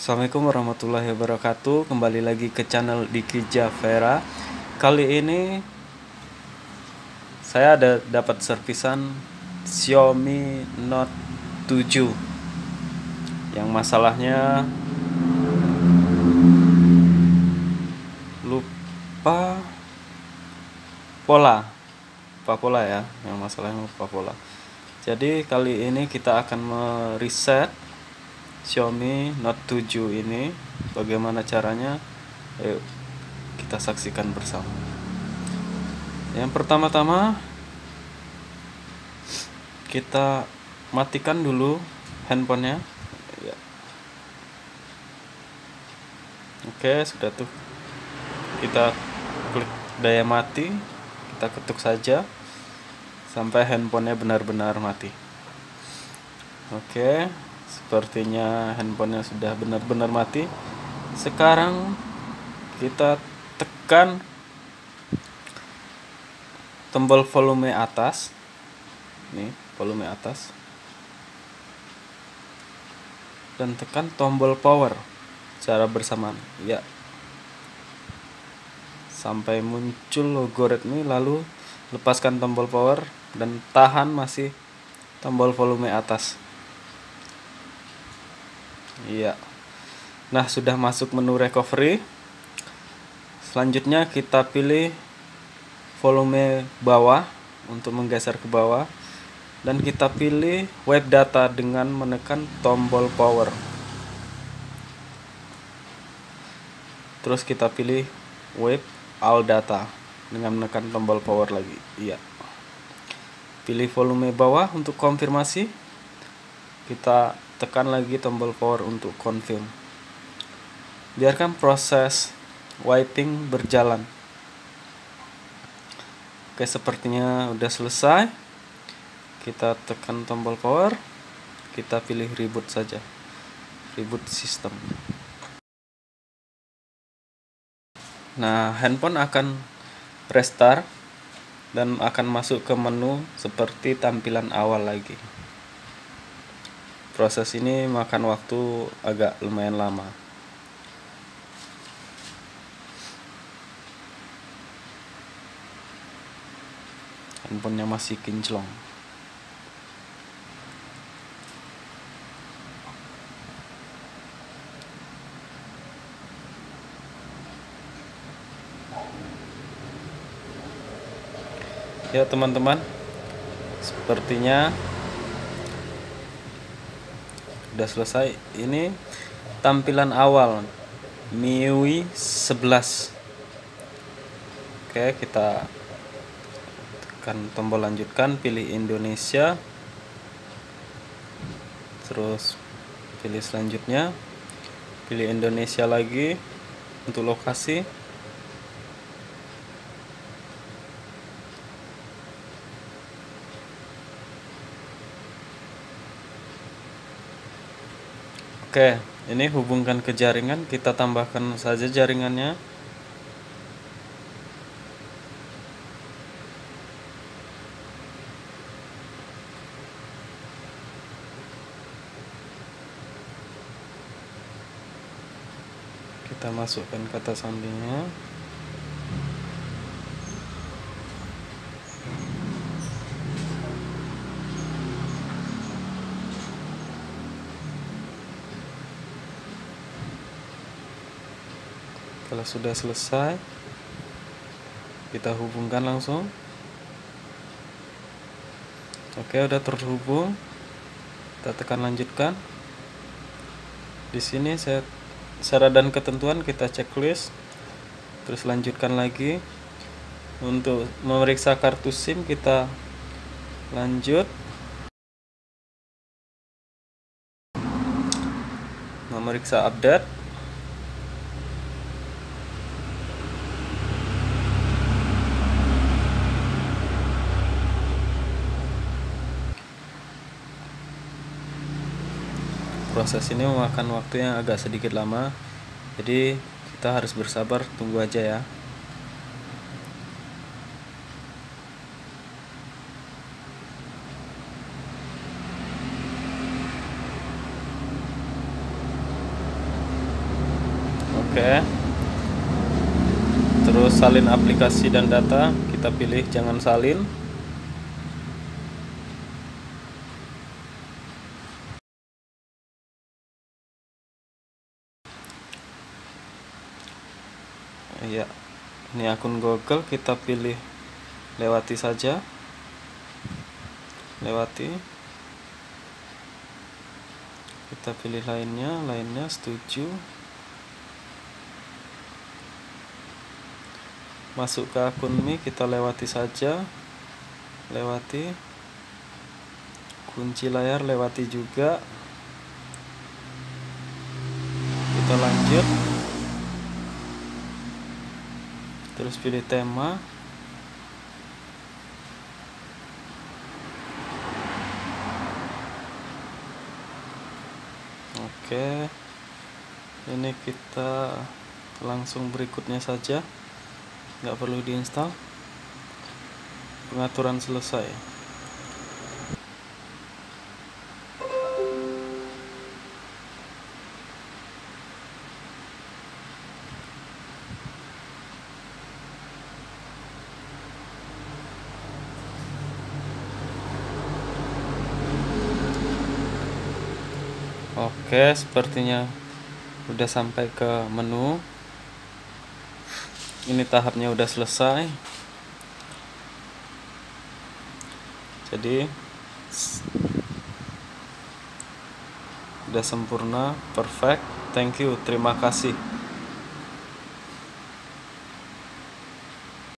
Assalamualaikum warahmatullahi wabarakatuh. Kembali lagi ke channel Diki Javera. Kali ini Saya ada dapat servisan Xiaomi Note 7 Yang masalahnya Lupa Pola. Lupa pola ya Yang masalahnya lupa pola. Jadi kali ini kita akan mereset Xiaomi Note 7 ini bagaimana caranya? Ayo kita saksikan bersama. Yang pertama-tama kita matikan dulu handphonenya. Ya. oke sudah tuh. Kita klik daya mati kita ketuk saja sampai handphonenya benar-benar mati. Oke sepertinya handphonenya sudah benar-benar mati. Sekarang kita tekan tombol volume atas. Nih volume atas. Dan tekan tombol power secara bersamaan. Ya. Sampai muncul logo Redmi lalu lepaskan tombol power dan tahan masih tombol volume atas Iya. Nah, sudah masuk menu recovery. Selanjutnya kita pilih volume bawah untuk menggeser ke bawah dan kita pilih web data dengan menekan tombol power. Terus kita pilih web all data dengan menekan tombol power lagi. Iya. Pilih volume bawah untuk konfirmasi. Kita tekan lagi tombol power untuk confirm. Biarkan proses wiping berjalan. Oke sepertinya udah selesai. Kita tekan tombol power. Kita pilih reboot saja. Reboot sistem. Nah handphone akan restart dan akan masuk ke menu seperti tampilan awal lagi proses ini makan waktu agak lumayan lama. Handphonenya masih kinclong. Ya teman-teman sepertinya udah selesai ini tampilan awal MIUI 11 oke kita tekan tombol lanjutkan pilih Indonesia. Terus pilih selanjutnya. Pilih Indonesia lagi untuk lokasi Oke, ini hubungkan ke jaringan, kita tambahkan saja jaringannya. Kita masukkan kata sandinya. Kalau sudah selesai kita hubungkan langsung. Oke udah terhubung. Kita tekan lanjutkan. Di sini saya syarat dan ketentuan kita checklist. Terus lanjutkan lagi. Untuk memeriksa kartu SIM kita lanjut. Memeriksa update proses ini memakan waktu yang agak sedikit lama. Jadi kita harus bersabar tunggu aja ya. Oke. Terus salin aplikasi dan data kita pilih jangan salin ya ini akun Google kita pilih lewati saja. Lewati. Kita pilih lainnya lainnya setuju. Masuk ke akun Mi kita lewati saja. Lewati. Kunci layar lewati juga. Kita lanjut terus pilih tema. Oke. Ini kita langsung berikutnya saja. Nggak perlu diinstal pengaturan selesai Oke, sepertinya udah sampai ke menu. Ini tahapnya udah selesai. Jadi udah sempurna, perfect. Thank you, terima kasih.